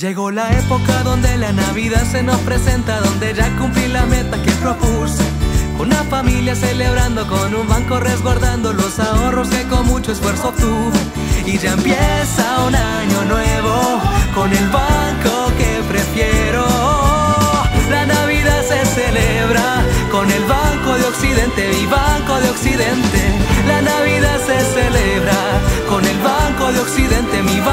Llegó la época donde la Navidad se nos presenta, donde ya cumplí la meta que propuse. Una familia celebrando con un banco resguardando los ahorros que con mucho esfuerzo obtuve. Y ya empieza un año nuevo con el banco que prefiero. La Navidad se celebra con el Banco de Occidente y Banco de Occidente. La Navidad se celebra con el Banco de Occidente, mi Banco de Occidente.